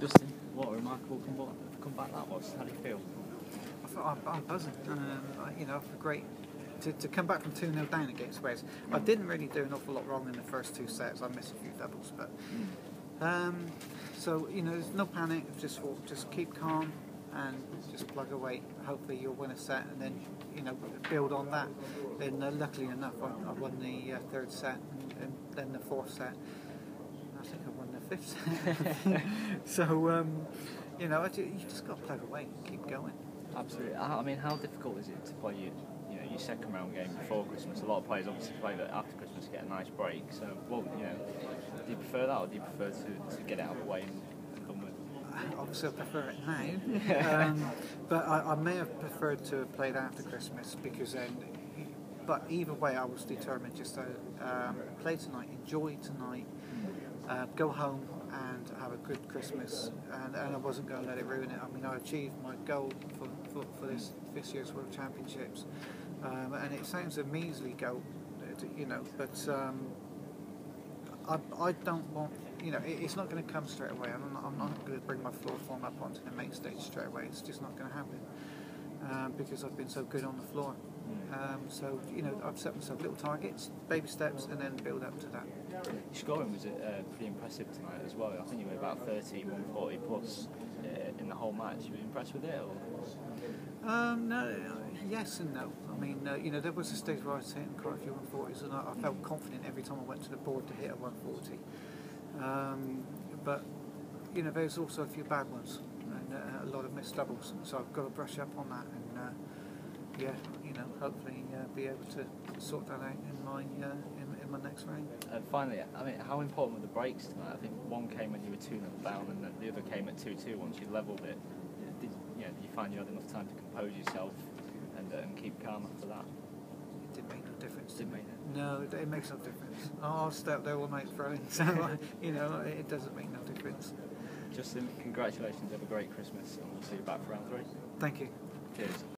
Justin, what a remarkable comeback, comeback that was. How do you feel? I thought I'm, I'm buzzing. Um, I- you know, for great to, to come back from 2 0 down against Wes. I didn't really do an awful lot wrong in the first two sets. I missed a few doubles, but um, so you know, there's no panic. Just just keep calm and just plug away. Hopefully, you'll win a set, and then you know build on that. Then, uh, luckily enough, I, I won the uh, third set, and, and then the fourth set. I think I won the fifth so um, you know, I ju- you just got to plug away and keep going. Absolutely. I mean, how difficult is it to play your, you know, your second round game before Christmas? A lot of players obviously play that after Christmas to get a nice break. So, well, you know, do you prefer that or do you prefer to, to get it out of the way and, and come with? Obviously, I prefer it now, um, but I, I may have preferred to have played after Christmas because then. But either way, I was determined just to um, play tonight, enjoy tonight, uh, go home and have a good Christmas, and, and I wasn't going to let it ruin it. I mean, I achieved my goal for, for, for this this year's World Championships, um, and it sounds a measly goal, you know, but. Um, I, I don't want, you know, it, it's not going to come straight away. I'm not, I'm not going to bring my floor form up onto the main stage straight away. It's just not going to happen um, because I've been so good on the floor. Um, so, you know, I've set myself little targets, baby steps, and then build up to that. Your scoring was uh, pretty impressive tonight as well. I think you were about 30, 140 plus uh, in the whole match. You were impressed with it? Or? Um, no, yes and no. I mean, uh, you know, there was a stage where I was hitting quite a few 140s, and I, I felt confident every time I went to the board to hit a 140. Um, but, you know, there's also a few bad ones and uh, a lot of missed doubles, so I've got to brush up on that and, uh, yeah, hopefully uh, be able to sort that out in my uh, in, in my next round. And finally, I mean, how important were the breaks tonight? I think one came when you were 2 0 down, and the- the other came at 2 2 once you levelled it. Did, you know, did you find you had enough time to compose yourself and, uh, and keep calm after that? It didn't make no difference. Didn't make No, it, it makes no difference. I'll stay up there all night throwing, so uh, you know, it, it doesn't make no difference. Justin, congratulations, have a great Christmas, and we'll see you back for round three. Thank you. Cheers.